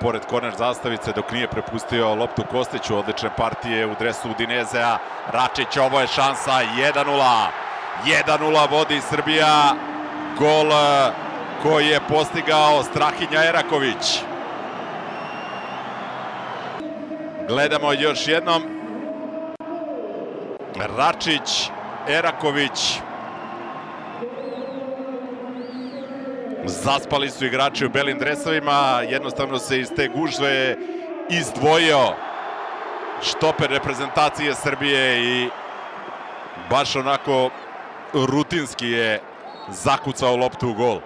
pored korner zastavice dok nije prepustio loptu Kostiću. Odlične partije u dresu Udinezea. Račić, ovo je šansa. 1-0. 1-0 vodi Srbija. Gol koji je postigao Strahinja Eraković. Gledamo još jednom. Račić, Eraković. Zaspali su igrači u belim dresovima, jednostavno se iz te gužve izdvojio štoper reprezentacije Srbije i baš onako rutinski je zakucao loptu u gol.